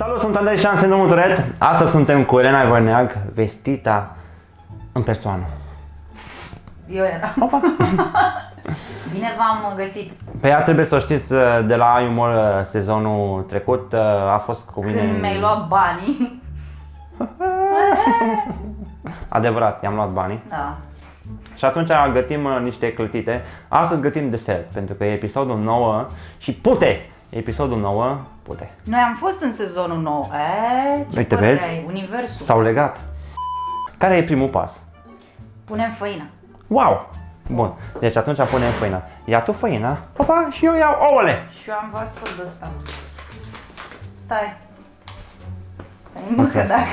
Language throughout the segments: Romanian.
Salut, sunt Andrei Șan, sunt domnul Turet. Astăzi suntem cu Elena Ivorneag, vestita în persoană. Eu eram. Bine v-am găsit. Pe ea trebuie să o știți de la Ai Umor sezonul trecut, a fost cu mine... Când mi-ai luat banii. Adevărat, i-am luat banii. Da. Și atunci gătim uh, niște clătite. Astăzi gătim desert, pentru că e episodul 9 și pute! Episodul 9, pute. Noi am fost în sezonul 9. E, ce Uite, părere vezi? ai? Universul. S-au legat. Care e primul pas? Punem făină. Wow! Bun, deci atunci punem făina. Ia tu făina, opa, și eu iau ouăle. Și eu am vascul de ăsta. Stai. Stai, mă, că dacă...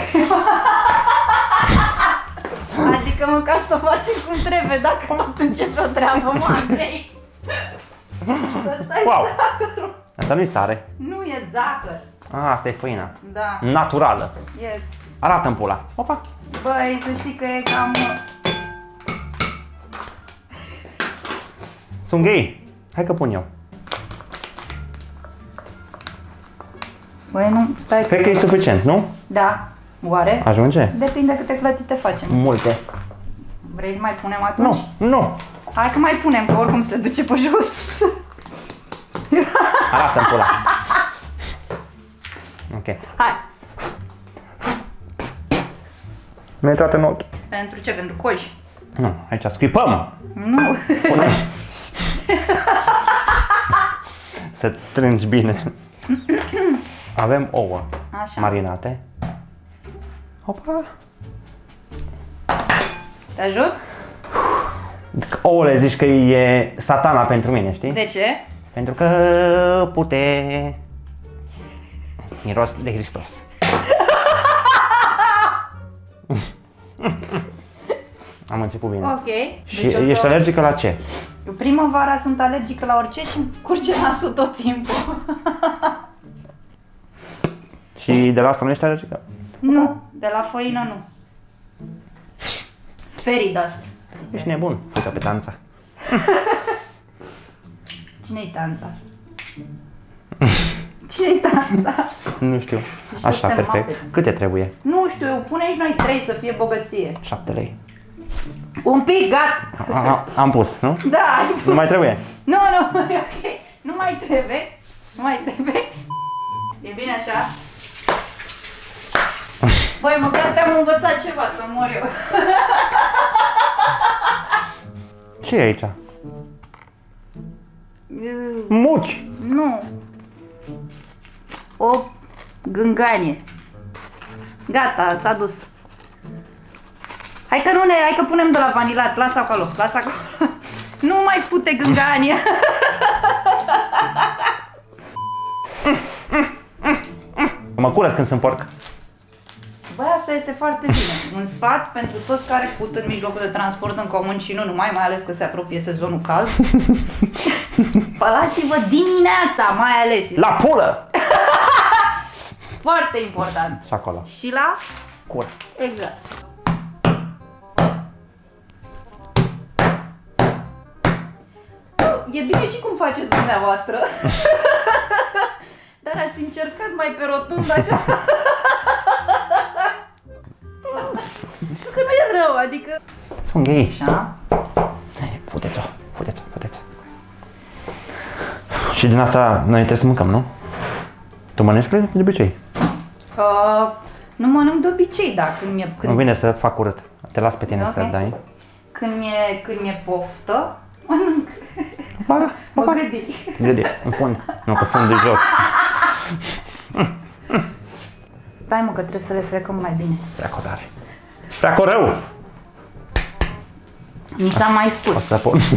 adică măcar să o facem cum trebuie, dacă tot începe o treabă, mă, Andrei. Ăsta e Wow! zahăr. Asta nu-i sare. Nu e zahăr. A, asta e făina. Da. Naturală. Yes. Arată-mi pula. Opa! Băi, să știi că e cam... Sunt gay. Hai că pun eu. Băi, nu, stai Cred că e suficient, nu? Da. Oare? Ajunge? Depinde câte clătite facem. Multe. Vrei să mai punem atunci? Nu, nu. Hai că mai punem, că oricum se duce pe jos. Arată-mi pula. Ok. Hai. Mi-a intrat în ochi. Pentru ce? Pentru coși? Nu, aici scuipăm. Nu. Pune. Să-ți strângi bine. Avem ouă Așa. marinate. Opa! Te ajut? Ouăle zici că e satana pentru mine, știi? De ce? Pentru că pute miros de Hristos. Am început bine. Ok. Și Deci o ești să... alergică la ce? Eu primăvara sunt alergică la orice și îmi curge nasul tot timpul. Și de la asta nu ești alergică? nu, de la făină nu. Fairy dust. Ești nebun, fută pe tanța. Cine-i tanța? Cine-i tanța? Nu știu. Așa, suntem perfect. Muppets. Câte trebuie? Nu știu, pune aici noi trei să fie bogăție. 7 lei. Un pic, gata. A, a, am pus, nu? Da, ai pus. Nu mai trebuie. Nu, nu, e ok. Nu mai trebuie. Nu mai trebuie. E bine așa? Băi, măcar te-am învățat ceva să mor eu. Ce e aici? Muci! Nu. O gânganie. Gata, s-a dus. Hai că nu ne, hai că punem de la vanilat, lasă acolo, lasă acolo. Nu mai fute gânganie. Mă curăț când sunt porc. Bă, asta este foarte bine. Un sfat pentru toți care put în mijlocul de transport în comun și nu numai, mai ales că se apropie sezonul cald. Spălați-vă dimineața, mai ales. Este La pulă! foarte important. Și acolo. Și la... Cur. Exact. E bine și cum faceți dumneavoastră. Dar ați încercat mai pe rotund așa. că nu e rău, adică... Sunt gay. Așa. Și din asta noi trebuie să mâncăm, nu? Tu mănânci crede de obicei? Uh, nu mănânc de obicei, da, când mi-e, Când... când, Nu vine să fac curât. Te las pe tine Ok. să dai. când mi-e, când mi-e poftă, mănânc. Ba, Mă ba, gândi. Gâdi, în fund. Nu, că fund de jos. Stai mă că trebuie să le frecăm mai bine. Prea cotare. Prea corău! Mi s-a mai O spus. să pun.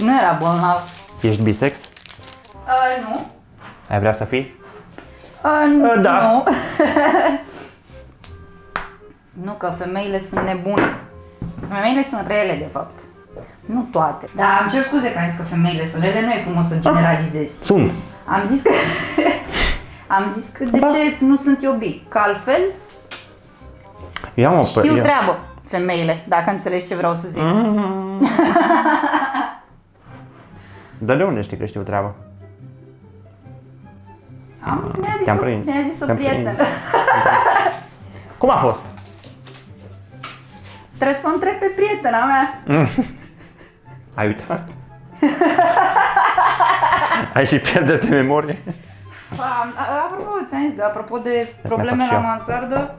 Și nu era bolnav. Ești bisex? Uh, nu. Ai vrea să fii? Uh, Uh, da. Nu. nu, că femeile sunt nebune. Femeile sunt rele, de fapt. Nu toate. Da, am cer scuze că am zis că femeile sunt rele, nu e frumos să generalizezi. Sunt. Am zis că... am zis că de ce nu sunt eu bi? Că altfel Eu am o știu eu- treabă femeile, dacă înțelegi ce vreau să zic. Dar de unde știi că știu treaba? Am, mi-a zis, Te-am o, prins. mi-a zis o Te-am prietenă. prins. Cum a fost? Trebuie să o întreb pe prietena mea. Ai uitat? Ai și pierde de memorie? Am- a- Apropo, ți-am zis, apropo de mai probleme fac la și eu. mansardă,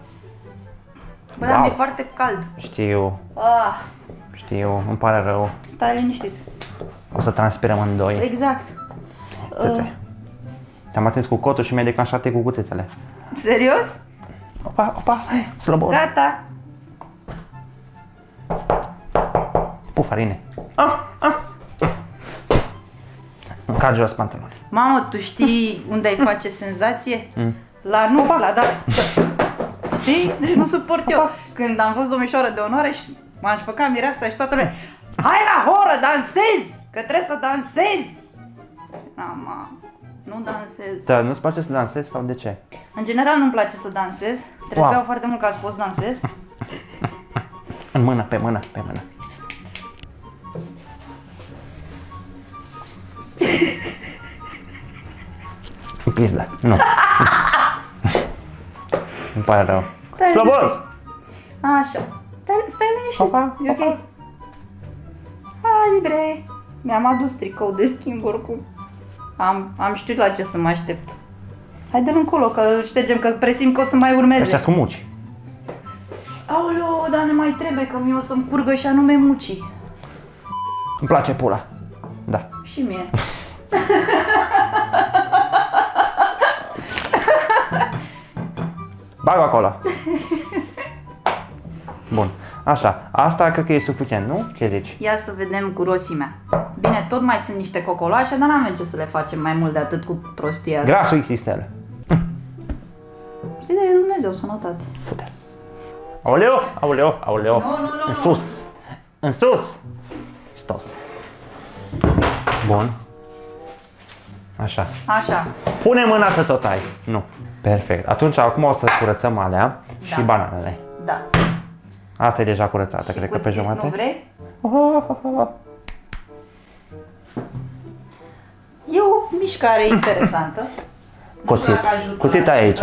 Bă, dar Wow. mi-e foarte cald. Știu, Ah, știu, îmi pare rău. stai liniștit. O să transpirăm în doi. Exact. Țâțe. Te-am atins cu cotul și mi-ai declanșat cu cuțețele. Serios? Opa, opa, slobos. Gata. Puf, farine. Ah, ah. Încarci jos pantaloni. Mamă, tu știi unde ai face senzație? Mm. La nuț, la da. Știi? Deci nu suport eu. Când am fost domnișoară de onoare și m-am făcut mireasa și toată lumea Hai la horă, dansezi! Că trebuie să dansezi! Mama, nu dansez. Dar nu-ți place să dansezi sau de ce? În general nu-mi place să dansez. Trebuiau Wow. foarte mult ca să pot să dansez. În mână, pe mână, pe mână. În pizdă. Nu. Îmi pare rău. Stai Slobos! liniștit. Așa. Stai, stai liniștit. Opa, E ok. Opa. Hai bre. Mi-am adus tricou de schimb oricum. Am, am știut la ce să mă aștept. Hai de încolo, că îl ștergem, că presim că o să mai urmeze. Ăștia sunt muci. Aoleu, dar ne mai trebuie, că mie o să-mi curgă și anume mucii. Îmi place pula. Da. Și mie. Bag acolo. Bun. Așa. Asta cred că e suficient, nu? Ce zici? Ia să vedem cu rosimea. Bine, tot mai sunt niște cocoloașe, dar n-avem ce să le facem mai mult de atât cu prostia asta. Grasul XXL. Zi de Dumnezeu, sănătate. Fute. Aoleu, aoleu, aoleu. Nu, nu, nu, În nu. sus. În sus. Stos. Bun. Așa. Așa. Pune mâna să tot ai. Nu. Perfect. Atunci acum o să curățăm alea și Da. bananele. Da. Asta e deja curățată, Și cred că pe cuțit, jumătate. Nu vrei? Oh, E o mișcare interesantă. Nu știu Cuțit. dacă ajută Cuțit la- ai aici.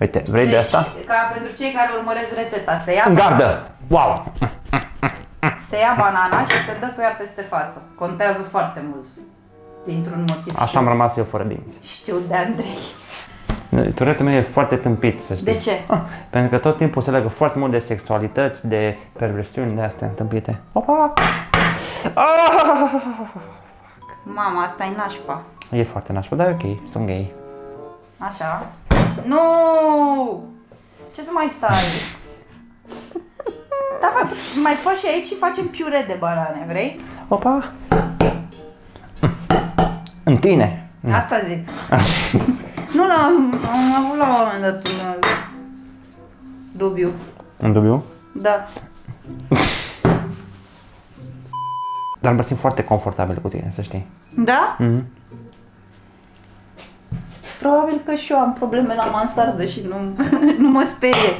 Uite, vrei de Deci, asta? Ca pentru cei care urmăresc rețeta, se ia, În gardă! Wow! se ia banana și se dă cu ea peste față. Contează foarte mult. Dintr-un motiv. Așa am rămas eu fără dinți. Știu de Andrei. Turetul meu e foarte tâmpit, să știi. De ce? Ah, pentru că tot timpul se legă foarte mult de sexualități, de perversiuni de astea întâmpite. Opa! Ah! Mama, asta e nașpa. E foarte nașpa, dar e ok, sunt gay. Așa. Nu! Ce să mai tai? Da, fa- mai faci și aici și facem piure de banane, vrei? Opa! În tine! Asta zic. nu la, am avut la un moment dat un uh, dubiu. În dubiu? Da. Dar mă simt foarte confortabil cu tine, să știi. Da? Mhm. Probabil că și eu am probleme la mansardă și nu, nu mă sperie.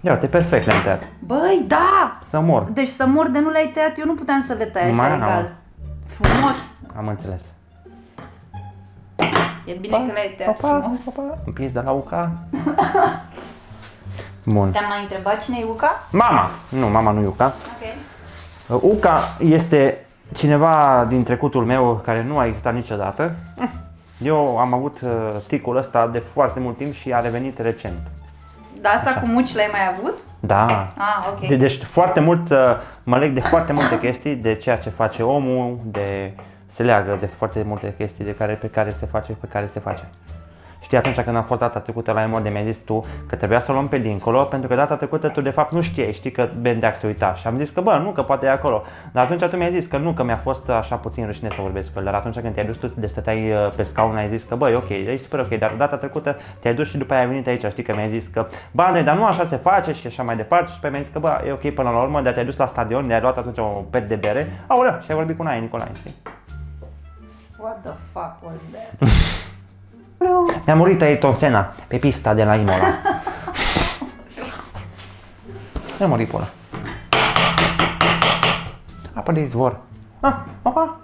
Ia uite, perfect le-am tăiat. Băi, da! Să mor. Deci să mor de nu le-ai tăiat, eu nu puteam să le tai așa Mamă. egal. Frumos! Am înțeles. E bine că le-ai tăiat Opa, frumos. opa. Împins de la uca. Bun. Te-am mai întrebat cine e Uca? Mama! Nu, mama nu e Uca. Ok. Uca este cineva din trecutul meu care nu a existat niciodată. Eu am avut uh, ticul ăsta de foarte mult timp și a revenit recent. Dar asta cu muci l-ai mai avut? Da. Ah, ok. De, deci foarte mult uh, mă leg de foarte multe chestii, de ceea ce face omul, de se leagă de foarte multe chestii de care, pe care se face, pe care se face. Știi, atunci când am fost data trecută la Emode, mi-ai zis tu că trebuia să o luăm pe dincolo, pentru că data trecută tu de fapt nu știai, știi că Bendeac se uita și am zis că bă, nu, că poate e acolo. Dar atunci tu mi-ai zis că nu, că mi-a fost așa puțin rușine să vorbesc cu el, dar atunci când te-ai dus tu de stăteai uh, pe scaun, ai zis că bă, e ok, e super ok, dar data trecută te-ai dus și după aia ai venit aici, știi că mi-ai zis că bă, Andrei, dar nu așa se face și așa mai departe și pe mi-ai zis că bă, e ok până la urmă, dar te-ai dus la stadion, ne-ai luat atunci un pet de bere, aoleu, și ai vorbit cu Nae Nicolae, știi? What the fuck was that? Mi-a murit Ayrton Senna pe pista de la Imola. Mi-a murit pe ăla. Apă de izvor. Ah, opa.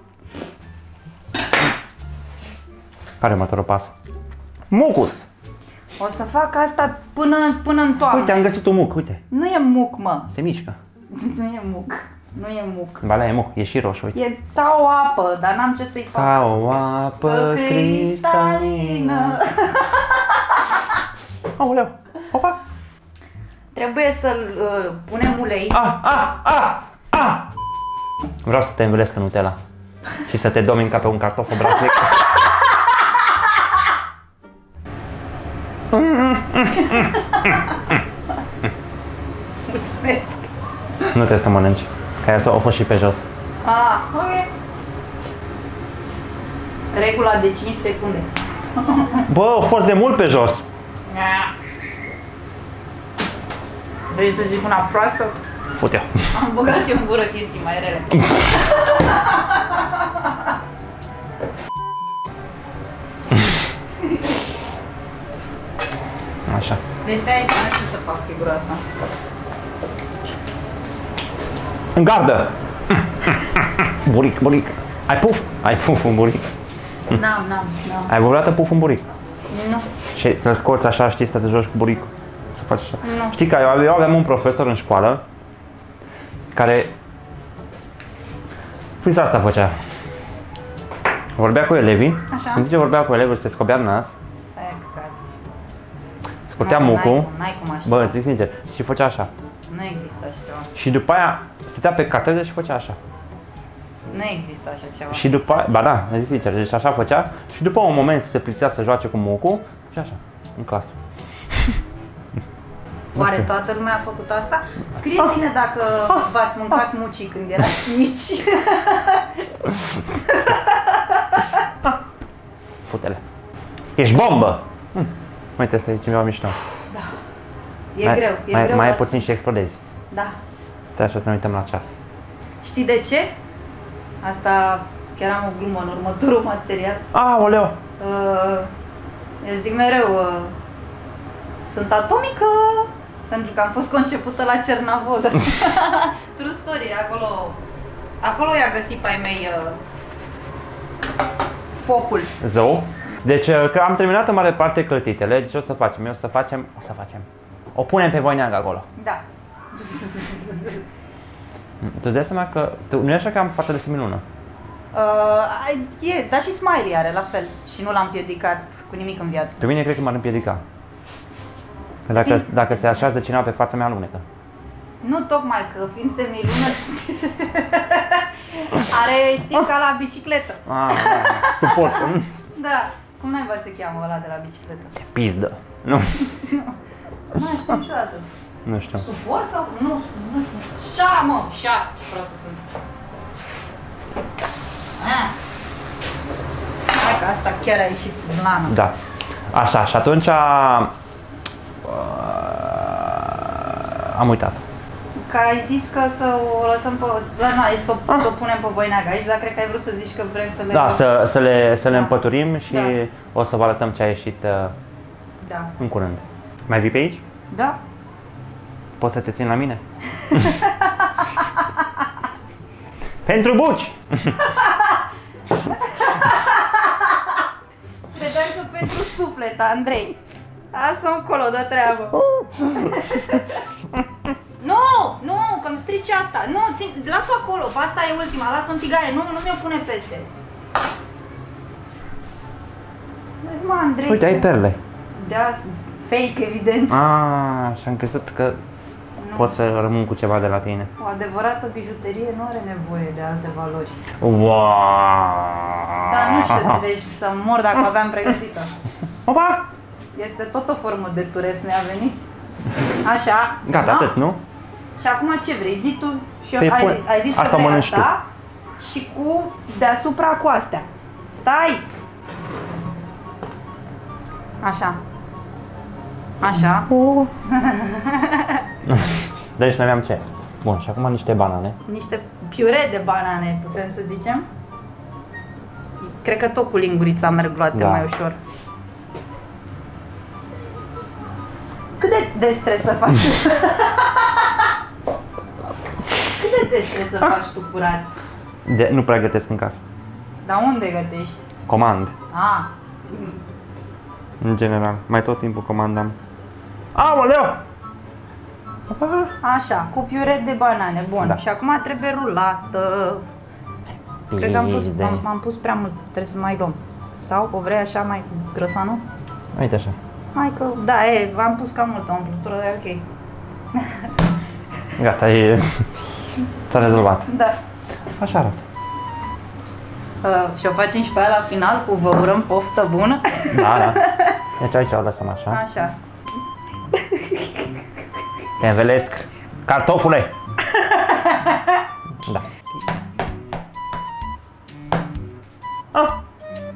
Care e următorul pas? Mucus! O să fac asta până, până în toamnă. Uite, am găsit un muc, uite. Nu e muc, mă. Se mișcă. Nu e muc. Nu e muc. Ba da, e muc, e și roșu, uite. E ta o apă, dar n-am ce să-i fac. Ca o apă cristalină. Aoleu, opa! Trebuie să-l uh, punem ulei. Ah, ah, ah, ah! Vreau să te învelesc în Nutella și să te domin ca pe un cartof obraznic. Mulțumesc. Nu trebuie să mănânci, că aia o fost și pe jos. Ah, ok. Regula de 5 secunde. Bă, a fost de mult pe jos. Ah. Vrei să zic una proastă? Fute Am băgat eu în gură chestii mai rele. Așa. Deci stai aici, nu știu să fac figura asta. În gardă! Buric, buric. Ai puf? Ai puf în buric. N-am, n-am, n-am. Ai vreodată puf în buric? Nu. Și să-l scoți așa, știi, să te joci cu buricul. Să faci așa. Nu. Știi că eu, eu aveam un profesor în școală care Fix asta făcea. Vorbea cu elevii, Așa. în timp ce vorbea cu elevii, se scobea în nas, Aia e căcat. scotea N-ai- mucul, N-ai cum, n-ai cum așa. bă, îți zic sincer, și făcea așa. Nu există așa ceva. Și după aia stătea pe catedră și făcea așa. Nu există așa ceva. Și după aia, ba da, îți zic sincer, deci așa făcea și după un moment se plițea să joace cu mucul și așa, în clasă. Oare toată lumea a făcut asta? Scrieți-ne dacă v-ați mâncat mucii când erați mici. Fute-le. Ești bombă! Hm. Uite, asta e ceva mișto. E mai, greu, e mai, greu. mai ai dar- puțin și explodezi. Da. Stai așa să ne uităm la ceas. Știi de ce? Asta chiar am o glumă în următorul material. Aoleu! Uh, eu zic mereu, uh, sunt atomică pentru că am fost concepută la Cernavodă. True story, acolo, acolo i-a găsit pe ai mei uh, focul. Zău. Deci că am terminat în mare parte clătitele, deci o să facem, eu o să facem, o să facem. O punem pe voineagă acolo. Da. Tu îți dai seama că, tu, nu e așa că am față de semilună. Uh, ai- e, dar și Smiley are la fel și nu l-am împiedicat cu nimic în viață. Pe mine cred că m-ar împiedica. Că dacă, dacă se așează cineva pe fața mea, alunecă. Nu tocmai că fiind semilună are, știi, ca la bicicletă. Ah, da, suport. Mm, Da. Cum naiba se cheamă ăla de la bicicletă? Pizdă. Nu, Nu știu niciodată. nu știu. Suport sau? Nu, nu știu. Șa, mă, șa. Ce vreau să sunt. Ah. Hai că asta chiar a ieșit blană. Da. Așa, și atunci a... am uitat. Că ai zis că să o lăsăm pe... Da, nu, ai zis să o, să o punem pe voineagă aici, dar cred că ai vrut să zici că vrem să le... Da, să, să le, să le Da. împăturim și Da. o să vă arătăm ce a ieșit uh, Da. în curând. Mai vii pe aici? Da? Poți să te țin la mine? Pentru buci! Credeam că pentru suflet, Andrei. Lasă încolo de treabă. nu, nu, că-mi strici asta. Nu, țin, las-o acolo, pe asta e ultima, las-o în tigaie, nu, nu mi-o pune peste. Vezi, mă, Andrei. Uite, ai perle. Da, sunt fake, evident. Ah, și am crezut că Nu. pot să rămân cu ceva de la tine. O adevărată bijuterie nu are nevoie de alte valori. Wow! Dar nu știu, deci să mor dacă aveam pregătită. Opa! Este tot o formă de turet, mi-a venit. Așa. Gata, da? atât, nu? Și acum ce vrei? Zi tu și eu, Păi ai, pun- zis, ai zis că asta vrei mănânci asta și cu deasupra cu astea. Stai! Așa. Așa. Deci noi aveam ce? Bun, și acum niște banane. Niște piure de banane, putem să zicem. Cred că tot cu lingurița merg luate Da. mai ușor. Cât de des trebuie să faci? Cât de des trebuie să faci tu curat? De, nu prea gătesc în casă. Dar unde gătești? Comand. Ah, În general, mai tot timpul comandam. Aoleu! Așa, cu piure de banane. Bun. Da. Și acum trebuie rulată. Cred că am pus, Bine. am, am pus prea mult, trebuie să mai luăm. Sau o vrei așa mai grăsană? Uite așa. Hai că, da, e, am pus cam mult o umplutură, dar e ok. Gata, e... S-a rezolvat. Da. Așa arată. Uh, și o facem și pe aia la final cu vă urăm poftă bună. Da, da. Deci aici o lăsăm așa. Așa. Te învelesc. Cartofule! Da. Ah,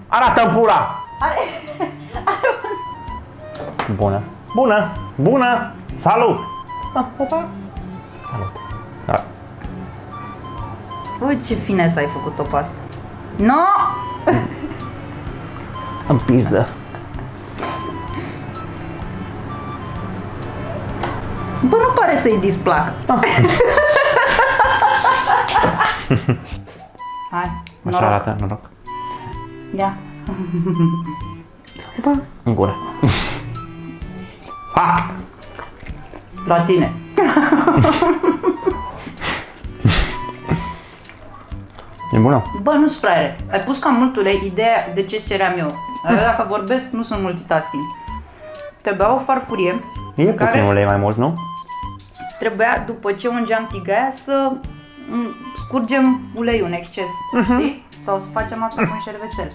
arată pula! Are... Bună. Bună! Bună! Salut! Ah, opa! Salut. Da. Uite ce finesă ai făcut-o pe asta. No! În pizdă. Bă, nu pare să-i displac. Hai, Așa noroc. arată, noroc. Ia. În gură. Ha! La tine. E bună? Bă, nu sunt fraiere. Ai pus cam mult ulei. Ideea de ce ceream eu. Dar eu dacă vorbesc, nu sunt multitasking. Trebuia o farfurie. E în care puțin ulei mai mult, nu? Trebuia, după ce ungeam tigaia, să mm, scurgem uleiul în exces, știi? Sau să facem asta cu un șervețel.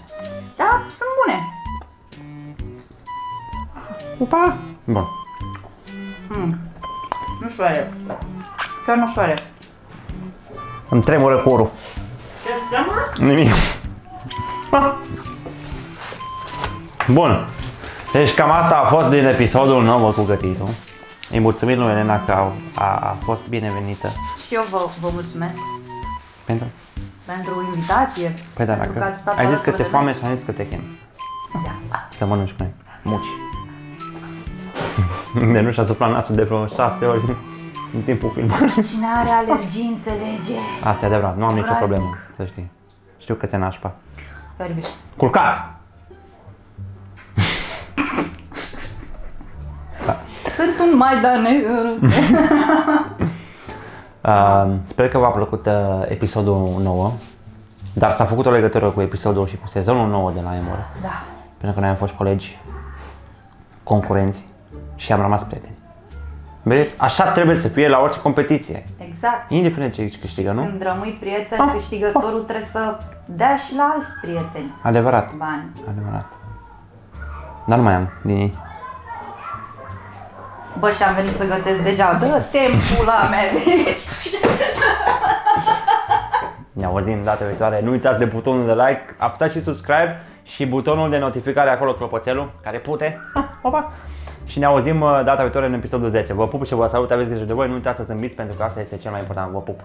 Da, sunt bune. Opa! Bun. Mm. Nu șoare. Chiar nu șoare. Îmi tremură corul. Ce tremură? Nimic. Ah. Bun. Deci cam asta a fost din episodul nou cu gătitul. Îi mulțumim lui Elena că a, a, a fost binevenită. Și eu vă, vă mulțumesc Pentru? pentru invitație. Păi da, pentru că dacă ați stat ai zis că alături ți-e de foame noi. și am zis că te chem. Da. Să mănânci cu noi. Muci. de nu și-a suplat nasul de vreo șase ori în timpul filmării. Cine are alergii înțelege. Asta e adevărat, nu am nicio Groaznic. problemă, să știi. Știu că ți-e nașpa. Ia iubiș. Culcat! Sunt un maidane. Uh, sper că v-a plăcut uh, episodul 9, dar s-a făcut o legătură cu episodul și cu sezonul 9 de la Emor, Da. pentru că noi am fost colegi, concurenți și am rămas prieteni. Vedeți? Așa trebuie să fie la orice competiție. Exact. Indiferent ce câștigă, nu? Când rămâi prieten, câștigătorul trebuie să dea și la alți prieteni Adevărat. bani. Adevărat. Dar nu mai am din ei. Bă, și am venit să gătesc degeaba. Dă-te pula mea de aici. Ne auzim data viitoare. Nu uitați de butonul de like, apăsați și subscribe și butonul de notificare acolo, clopoțelul, care pute. Ah, Opa! Și ne auzim uh, data viitoare în episodul 10. Vă pup și vă salut, aveți grijă de voi, nu uitați să zâmbiți pentru că asta este cel mai important. Vă pup!